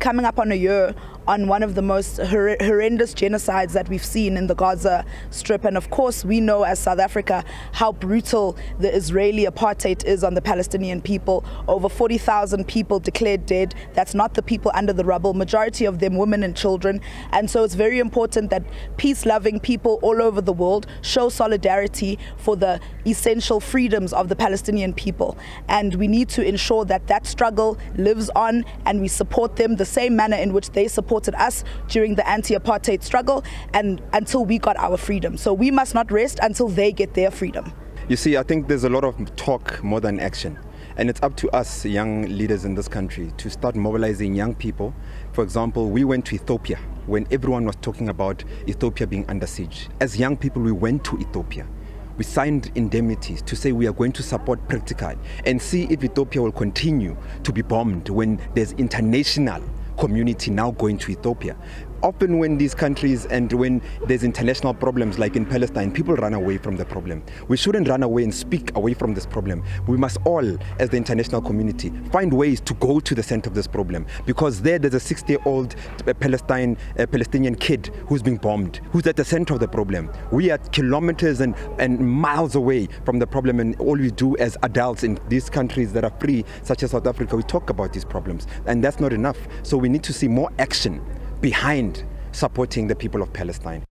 coming up on a year on one of the most hor- horrendous genocides that we've seen in the Gaza Strip. And of course, we know as South Africa how brutal the Israeli apartheid is on the Palestinian people. Over 40,000 people declared dead. That's not the people under the rubble, majority of them women and children. And so it's very important that peace loving people all over the world show solidarity for the essential freedoms of the Palestinian people. And we need to ensure that that struggle lives on and we support them the same manner in which they supported us during the anti apartheid struggle and until we got our freedom. So we must not rest until they get their freedom. You see, I think there's a lot of talk more than action. And it's up to us, young leaders in this country, to start mobilizing young people. For example, we went to Ethiopia when everyone was talking about Ethiopia being under siege. As young people, we went to Ethiopia. We signed indemnities to say we are going to support practical and see if Ethiopia will continue to be bombed when there's international community now going to Ethiopia. Often, when these countries and when there's international problems like in Palestine, people run away from the problem. We shouldn't run away and speak away from this problem. We must all, as the international community, find ways to go to the center of this problem because there, there's a 60 year old Palestine, uh, Palestinian kid who's being bombed, who's at the center of the problem. We are kilometers and, and miles away from the problem, and all we do as adults in these countries that are free, such as South Africa, we talk about these problems, and that's not enough. So we need to see more action behind supporting the people of Palestine.